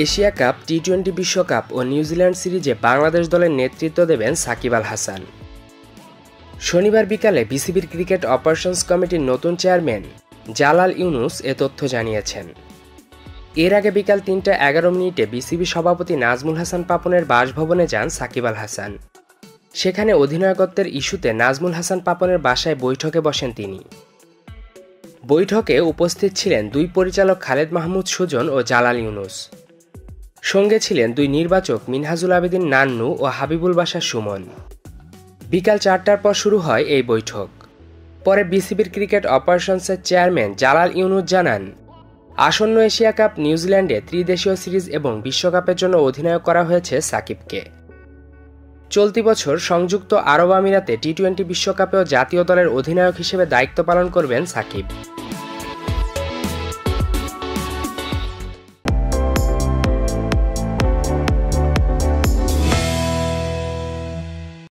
Asia cup T twenty বিশ্বকাপ ও New Zealand সিরিজে বাংলাদেশ দলের নেতৃত্ব দেবেন সাকিব আল হাসান। শনিবার বিকালে বিসিবির ক্রিকেট অপারেশনস কমিটির নতুন চেয়ারম্যান জালাল ইউনুস এ তথ্য জানিয়েছেন। এর আগে বিকাল তিনটা এগারো মিনিটে বিসিবি সভাপতি নাজমুল হাসান পাপনের বাসভবনে যান সাকিব আল হাসান। সেখানে অধিনায়কত্বের ইস্যুতে নাজমুল হাসান পাপনের বাসায় বৈঠকে বসেন তিনি। বৈঠকে উপস্থিত ছিলেন দুই পরিচালক খালেদ মাহমুদ সুজন ও জালাল ইউনুস। সঙ্গে ছিলেন দুই নির্বাচক মিনহাজুল আবেদিন নান্নু ও হাবিবুল বাসা সুমন। বিকাল চারটার পর শুরু হয় এই বৈঠক। পরে বিসিবির ক্রিকেট অপারেশনসের চেয়ারম্যান জালাল ইউনুস জানান, আসন্ন এশিয়া কাপ নিউজিল্যান্ডে ত্রিদেশীয় সিরিজ এবং বিশ্বকাপের জন্য অধিনায়ক করা হয়েছে সাকিবকে। চলতি বছর সংযুক্ত আরব আমিরাতে টি টোয়েন্টি বিশ্বকাপেও জাতীয় দলের অধিনায়ক হিসেবে দায়িত্ব পালন করবেন সাকিব।